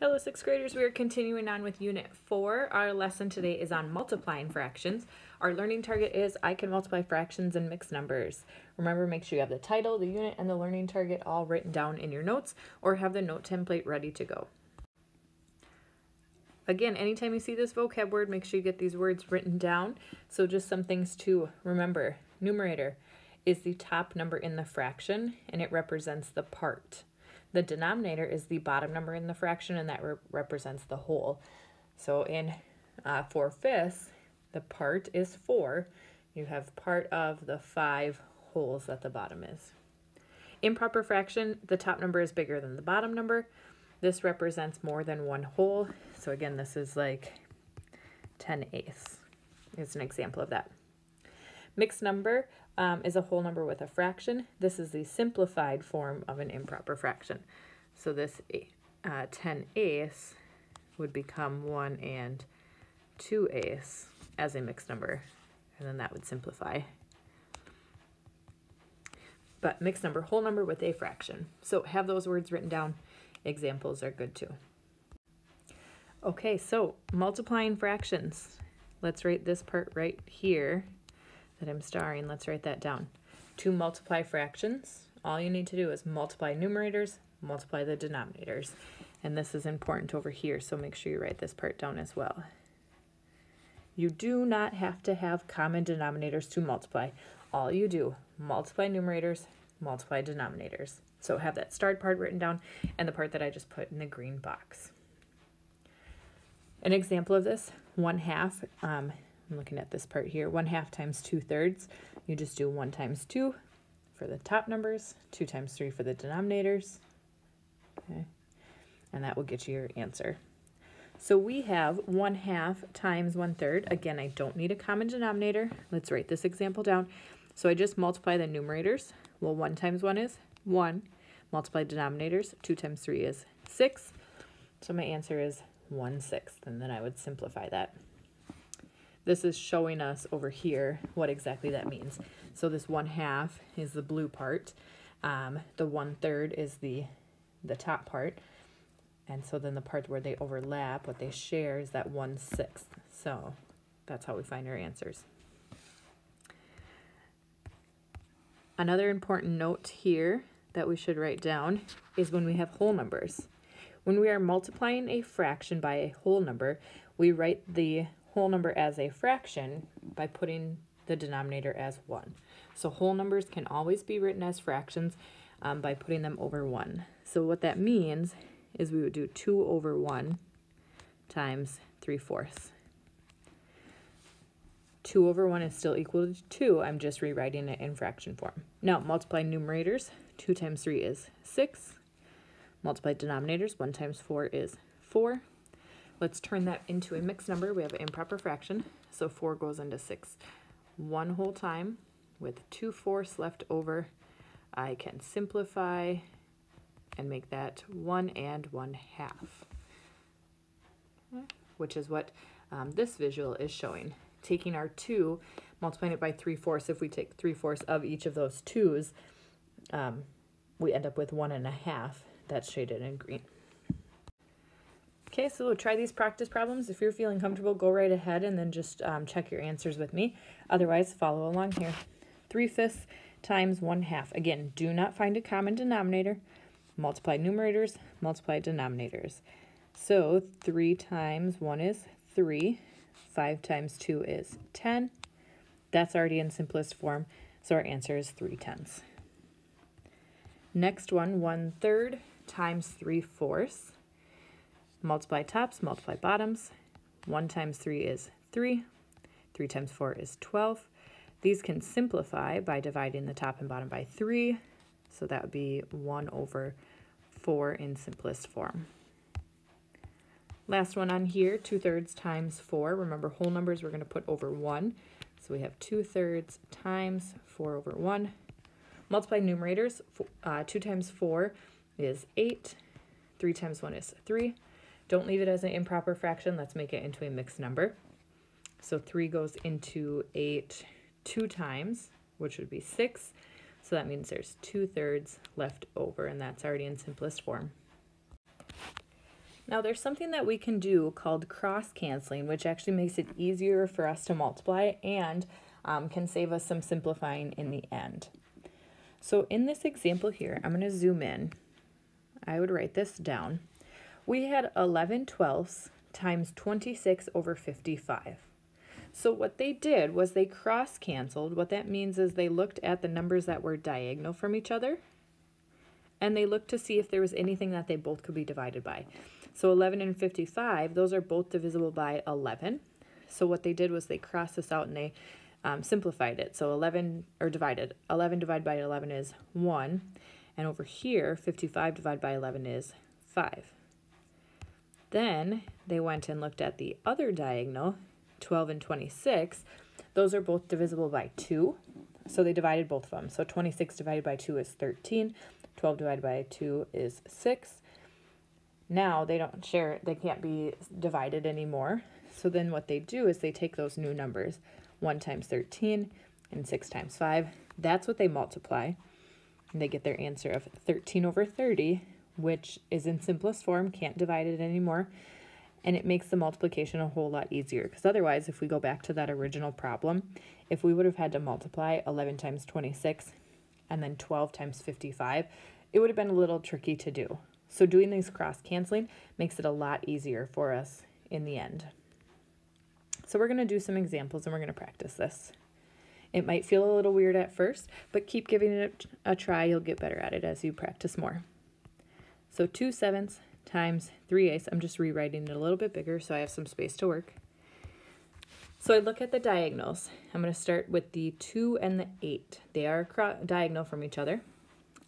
Hello, sixth graders. We are continuing on with Unit 4. Our lesson today is on multiplying fractions. Our learning target is I can multiply fractions and mixed numbers. Remember, make sure you have the title, the unit, and the learning target all written down in your notes or have the note template ready to go. Again, anytime you see this vocab word, make sure you get these words written down. So just some things to remember. Numerator is the top number in the fraction and it represents the part. The denominator is the bottom number in the fraction, and that re represents the whole. So in uh, 4 fifths, the part is 4. You have part of the 5 wholes that the bottom is. Improper fraction, the top number is bigger than the bottom number. This represents more than one whole. So again, this is like 10 eighths. It's an example of that. Mixed number um, is a whole number with a fraction. This is the simplified form of an improper fraction. So this uh, 10 eighths would become 1 and 2 eighths as a mixed number, and then that would simplify. But mixed number, whole number with a fraction. So have those words written down. Examples are good too. Okay, so multiplying fractions. Let's write this part right here that I'm starring, let's write that down. To multiply fractions, all you need to do is multiply numerators, multiply the denominators. And this is important over here, so make sure you write this part down as well. You do not have to have common denominators to multiply. All you do, multiply numerators, multiply denominators. So have that start part written down and the part that I just put in the green box. An example of this, 1 half, um, I'm looking at this part here, 1 half times 2 thirds. You just do 1 times 2 for the top numbers, 2 times 3 for the denominators. Okay, and that will get you your answer. So we have 1 half times 1 third. Again, I don't need a common denominator. Let's write this example down. So I just multiply the numerators. Well, 1 times 1 is 1. Multiply denominators. 2 times 3 is 6. So my answer is 1 sixth, and then I would simplify that. This is showing us over here what exactly that means. So this one half is the blue part. Um, the one third is the, the top part. And so then the part where they overlap, what they share is that one sixth. So that's how we find our answers. Another important note here that we should write down is when we have whole numbers. When we are multiplying a fraction by a whole number, we write the whole number as a fraction by putting the denominator as 1. So whole numbers can always be written as fractions um, by putting them over 1. So what that means is we would do 2 over 1 times 3 fourths. 2 over 1 is still equal to 2. I'm just rewriting it in fraction form. Now, multiply numerators. 2 times 3 is 6. Multiply denominators. 1 times 4 is 4. Let's turn that into a mixed number. We have an improper fraction, so 4 goes into 6. One whole time with 2 fourths left over, I can simplify and make that 1 and 1 half, which is what um, this visual is showing. Taking our 2, multiplying it by 3 fourths, if we take 3 fourths of each of those 2's, um, we end up with one and a half that's shaded in green. Okay, so try these practice problems. If you're feeling comfortable, go right ahead and then just um, check your answers with me. Otherwise, follow along here. 3 fifths times 1 half. Again, do not find a common denominator. Multiply numerators, multiply denominators. So 3 times 1 is 3. 5 times 2 is 10. That's already in simplest form, so our answer is 3 tenths. Next one, 1 third times 3 fourths. Multiply tops, multiply bottoms. 1 times 3 is 3. 3 times 4 is 12. These can simplify by dividing the top and bottom by 3. So that would be 1 over 4 in simplest form. Last one on here, 2 thirds times 4. Remember, whole numbers we're going to put over 1. So we have 2 thirds times 4 over 1. Multiply numerators. Uh, 2 times 4 is 8. 3 times 1 is 3. Don't leave it as an improper fraction. Let's make it into a mixed number. So 3 goes into 8 two times, which would be 6. So that means there's 2 thirds left over, and that's already in simplest form. Now there's something that we can do called cross canceling, which actually makes it easier for us to multiply and um, can save us some simplifying in the end. So in this example here, I'm going to zoom in. I would write this down. We had 11 twelfths times 26 over 55. So what they did was they cross canceled. What that means is they looked at the numbers that were diagonal from each other and they looked to see if there was anything that they both could be divided by. So 11 and 55, those are both divisible by 11. So what they did was they crossed this out and they um, simplified it. So 11, or divided, 11 divided by 11 is 1. And over here, 55 divided by 11 is 5. Then they went and looked at the other diagonal, 12 and 26. Those are both divisible by 2. So they divided both of them. So 26 divided by 2 is 13. 12 divided by 2 is 6. Now they don't share, they can't be divided anymore. So then what they do is they take those new numbers, 1 times 13 and 6 times 5. That's what they multiply. And they get their answer of 13 over 30, which is in simplest form, can't divide it anymore. And it makes the multiplication a whole lot easier because otherwise, if we go back to that original problem, if we would have had to multiply 11 times 26 and then 12 times 55, it would have been a little tricky to do. So doing these cross canceling makes it a lot easier for us in the end. So we're going to do some examples and we're going to practice this. It might feel a little weird at first, but keep giving it a try. You'll get better at it as you practice more. So 2 sevenths times 3 eighths. I'm just rewriting it a little bit bigger so I have some space to work. So I look at the diagonals. I'm going to start with the 2 and the 8. They are diagonal from each other.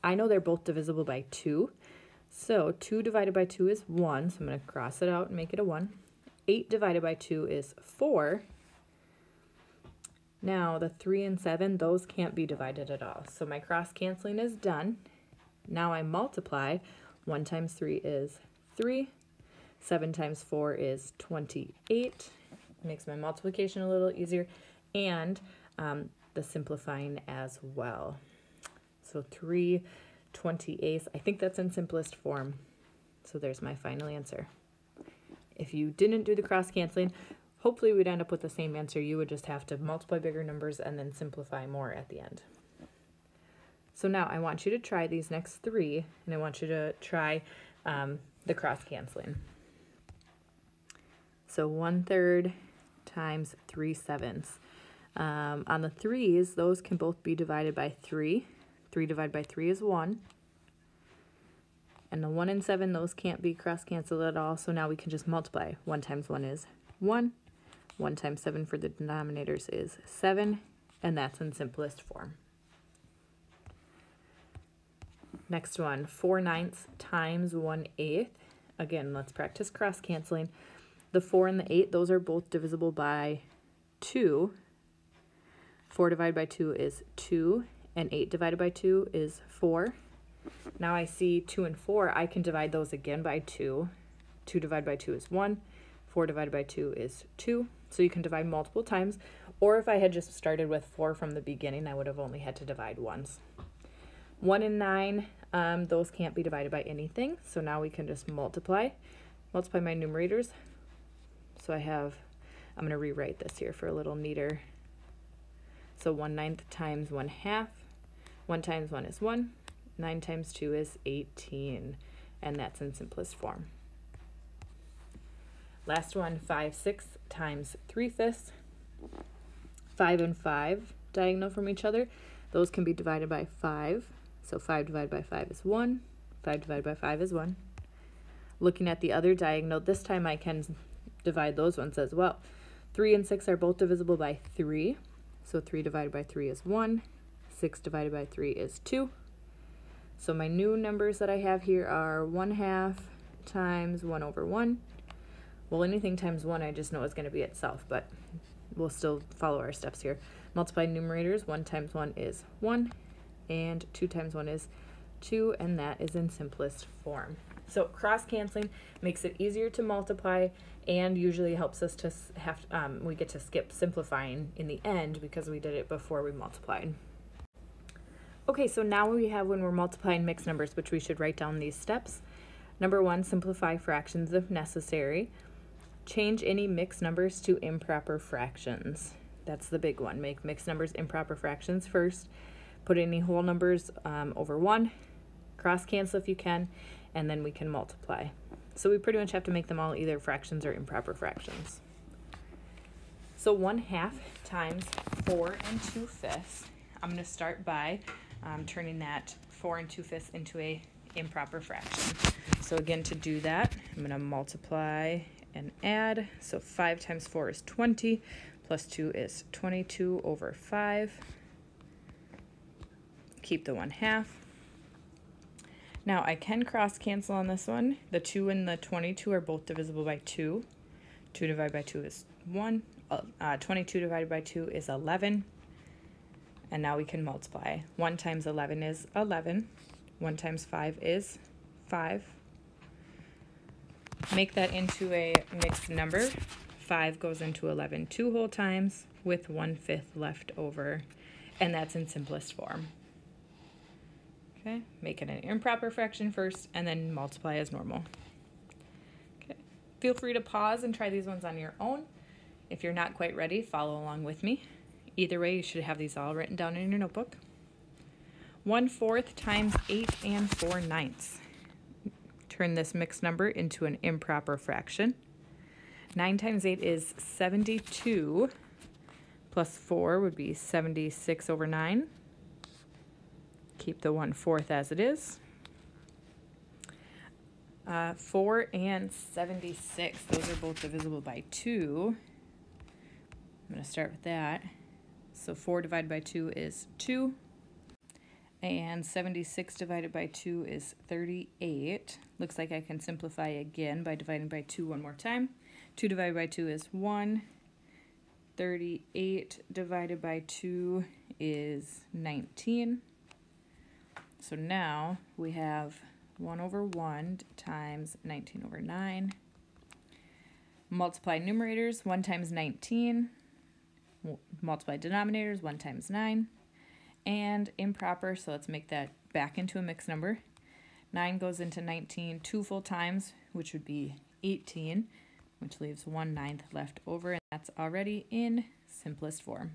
I know they're both divisible by 2. So 2 divided by 2 is 1, so I'm going to cross it out and make it a 1. 8 divided by 2 is 4. Now the 3 and 7, those can't be divided at all. So my cross canceling is done. Now I multiply. 1 times 3 is 3. 7 times 4 is 28 makes my multiplication a little easier, and um, the simplifying as well. So 3 28 I think that's in simplest form. So there's my final answer. If you didn't do the cross canceling, hopefully we'd end up with the same answer. You would just have to multiply bigger numbers and then simplify more at the end. So now I want you to try these next three, and I want you to try um, the cross canceling. So one third times 3 sevenths. Um, on the 3's, those can both be divided by 3. 3 divided by 3 is 1. And the 1 and 7, those can't be cross-canceled at all, so now we can just multiply. 1 times 1 is 1. 1 times 7 for the denominators is 7, and that's in simplest form. Next one, 4 ninths times 1 eighth. Again, let's practice cross-canceling. The 4 and the 8, those are both divisible by 2. 4 divided by 2 is 2, and 8 divided by 2 is 4. Now I see 2 and 4, I can divide those again by 2. 2 divided by 2 is 1. 4 divided by 2 is 2. So you can divide multiple times. Or if I had just started with 4 from the beginning, I would have only had to divide once. 1 and 9, um, those can't be divided by anything. So now we can just multiply. Multiply my numerators. So I have, I'm going to rewrite this here for a little neater. So 1 ninth times 1 half. 1 times 1 is 1. 9 times 2 is 18. And that's in simplest form. Last one, 5 sixths times 3 fifths. 5 and 5 diagonal from each other. Those can be divided by 5. So 5 divided by 5 is 1. 5 divided by 5 is 1. Looking at the other diagonal, this time I can divide those ones as well. 3 and 6 are both divisible by 3. So 3 divided by 3 is 1. 6 divided by 3 is 2. So my new numbers that I have here are 1 half times 1 over 1. Well, anything times 1 I just know is going to be itself, but we'll still follow our steps here. Multiply numerators. 1 times 1 is 1, and 2 times 1 is 2, and that is in simplest form. So cross canceling makes it easier to multiply and usually helps us to have, um, we get to skip simplifying in the end because we did it before we multiplied. Okay, so now we have when we're multiplying mixed numbers, which we should write down these steps. Number one, simplify fractions if necessary. Change any mixed numbers to improper fractions. That's the big one. Make mixed numbers improper fractions first. Put any whole numbers um, over 1. Cross cancel if you can. And then we can multiply. So we pretty much have to make them all either fractions or improper fractions. So 1 half times 4 and 2 fifths. I'm going to start by um, turning that 4 and 2 fifths into a improper fraction. So again, to do that, I'm going to multiply and add. So 5 times 4 is 20, plus 2 is 22 over 5. Keep the 1 half. Now I can cross cancel on this one. The 2 and the 22 are both divisible by 2. 2 divided by 2 is 1. Uh, 22 divided by 2 is 11. And now we can multiply. 1 times 11 is 11. 1 times 5 is 5. Make that into a mixed number. 5 goes into 11 two whole times with 1 fifth left over. And that's in simplest form. Okay, make it an improper fraction first and then multiply as normal. Okay, feel free to pause and try these ones on your own. If you're not quite ready, follow along with me. Either way, you should have these all written down in your notebook. 1 fourth times 8 and 4 ninths. Turn this mixed number into an improper fraction. 9 times 8 is 72, plus 4 would be 76 over 9. Keep the 1 fourth as it is. Uh, 4 and 76, those are both divisible by 2. I'm going to start with that. So 4 divided by 2 is 2. And 76 divided by 2 is 38. Looks like I can simplify again by dividing by 2 one more time. 2 divided by 2 is 1. 38 divided by 2 is 19. So now we have 1 over 1 times 19 over 9. Multiply numerators, 1 times 19. Multiply denominators, 1 times 9 and improper, so let's make that back into a mixed number. 9 goes into 19 two full times, which would be 18, which leaves 1 ninth left over, and that's already in simplest form.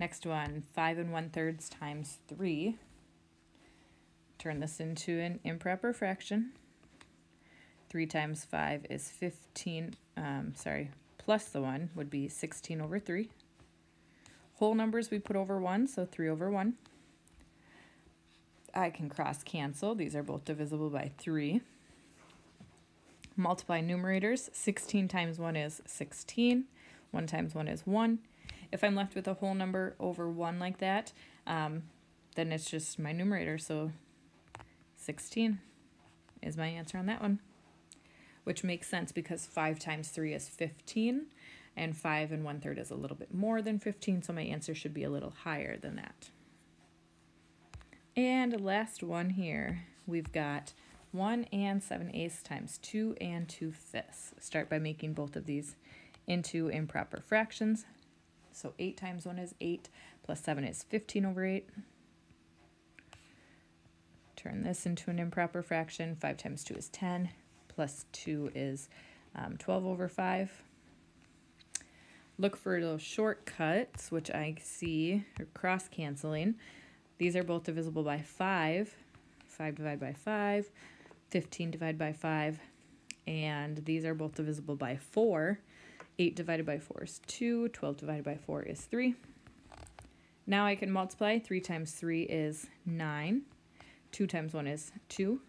Next one, 5 and 1 thirds times 3. Turn this into an improper fraction. 3 times 5 is 15, um, sorry, plus the 1 would be 16 over 3. Whole numbers we put over 1, so 3 over 1. I can cross cancel. These are both divisible by 3. Multiply numerators. 16 times 1 is 16. 1 times 1 is 1. If I'm left with a whole number over 1 like that, um, then it's just my numerator. So 16 is my answer on that one. Which makes sense because 5 times 3 is 15 and 5 and 1 third is a little bit more than 15, so my answer should be a little higher than that. And last one here, we've got 1 and 7 eighths times 2 and 2 fifths. Start by making both of these into improper fractions. So 8 times 1 is 8, plus 7 is 15 over 8. Turn this into an improper fraction. 5 times 2 is 10, plus 2 is um, 12 over 5 look for those shortcuts, which I see are cross canceling. These are both divisible by 5. 5 divided by 5, 15 divided by 5, and these are both divisible by 4. 8 divided by 4 is 2, 12 divided by 4 is 3. Now I can multiply. 3 times 3 is 9. 2 times 1 is 2.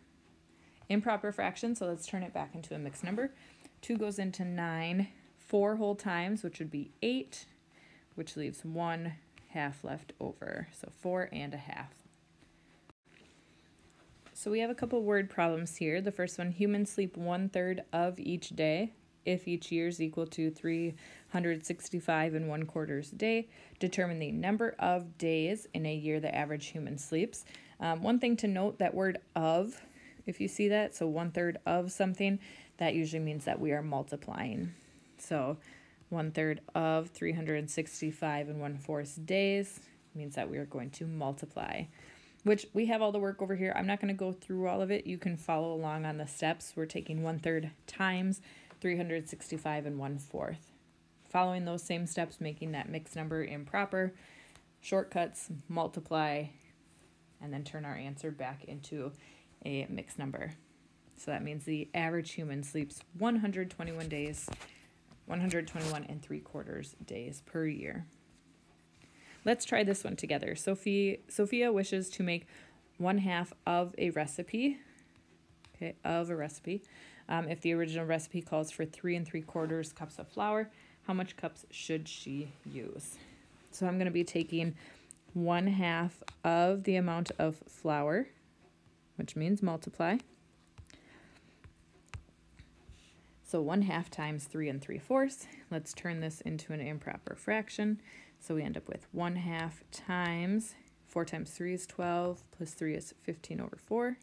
Improper fraction, so let's turn it back into a mixed number. 2 goes into 9 four whole times, which would be eight, which leaves one half left over. So four and a half. So we have a couple word problems here. The first one, humans sleep one third of each day. If each year is equal to 365 and one quarters a day, determine the number of days in a year the average human sleeps. Um, one thing to note, that word of, if you see that, so one third of something, that usually means that we are multiplying. So one third of 365 and one fourth days means that we are going to multiply. which we have all the work over here. I'm not going to go through all of it. You can follow along on the steps. We're taking one third times 365 and one fourth. Following those same steps, making that mixed number improper, shortcuts, multiply, and then turn our answer back into a mixed number. So that means the average human sleeps 121 days, 121 and three quarters days per year. Let's try this one together. Sophie, Sophia wishes to make one half of a recipe, okay, of a recipe. Um, if the original recipe calls for three and three quarters cups of flour, how much cups should she use? So I'm going to be taking one half of the amount of flour, which means multiply. So 1 half times 3 and 3 fourths. Let's turn this into an improper fraction. So we end up with 1 half times 4 times 3 is 12, plus 3 is 15 over 4.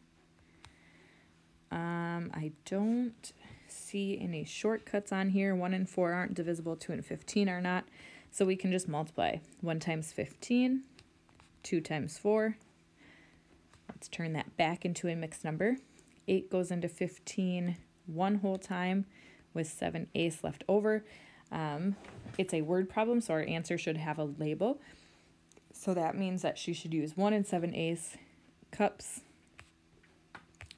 Um, I don't see any shortcuts on here. 1 and 4 aren't divisible, 2 and 15 are not. So we can just multiply. 1 times 15, 2 times 4. Let's turn that back into a mixed number. 8 goes into 15 one whole time with 7 eighths left over. Um, it's a word problem, so our answer should have a label. So that means that she should use 1 and 7 eighths cups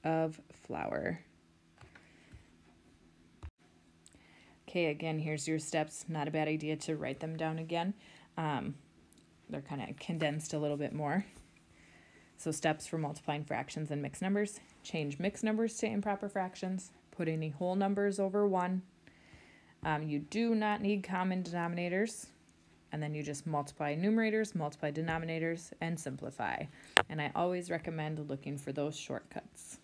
of flour. Okay, again, here's your steps. Not a bad idea to write them down again. Um, they're kind of condensed a little bit more. So steps for multiplying fractions and mixed numbers. Change mixed numbers to improper fractions. Put any whole numbers over 1. Um, you do not need common denominators. And then you just multiply numerators, multiply denominators, and simplify. And I always recommend looking for those shortcuts.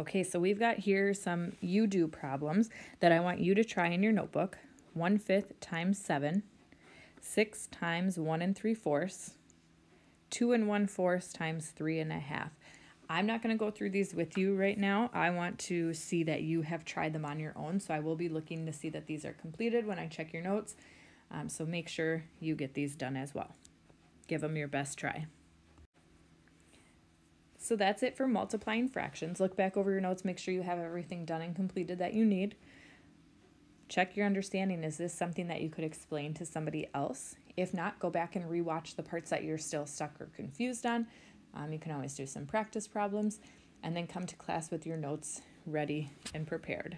Okay, so we've got here some you do problems that I want you to try in your notebook. 1 fifth times 7, 6 times 1 and 3 fourths, 2 and 1 fourths times 3 and a half. I'm not going to go through these with you right now. I want to see that you have tried them on your own, so I will be looking to see that these are completed when I check your notes. Um, so make sure you get these done as well. Give them your best try. So that's it for multiplying fractions. Look back over your notes, make sure you have everything done and completed that you need. Check your understanding. Is this something that you could explain to somebody else? If not, go back and rewatch the parts that you're still stuck or confused on. Um, you can always do some practice problems and then come to class with your notes ready and prepared.